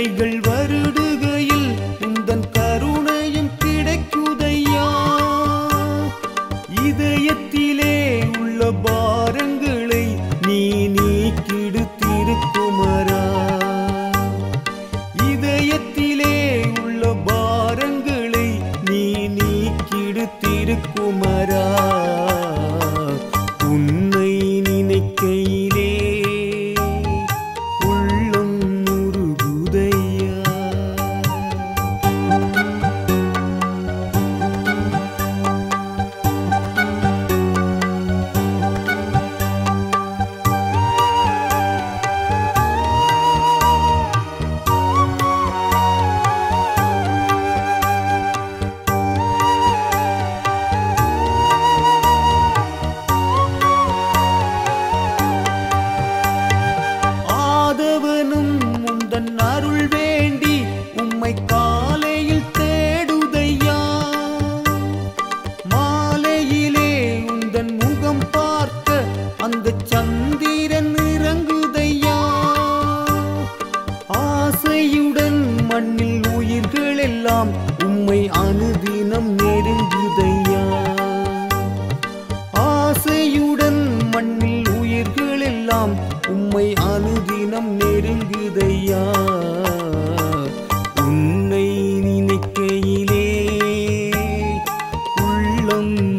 மலரில் கைகள் வருடுகையில் உந்தன் கருணையும் கிடைக்குதையா. இதயத்திலே உள்ள பாரன் உம்மை காலையில் தேடுதையா? மாலையிலே உந்தன் முகம் பார்க்க அந்த சந்திரன் இறங்குதையா? ஆசையுடன் மண்ணில் உயிர்கள் எல்லாம் உம்மை அனுதினம் நெருங்குதையா? ஆசையுடன் மண்ணில் உயிர்கள் எல்லாம் உம்மை அனுதினம் நெருங்குதையா? ஞானம்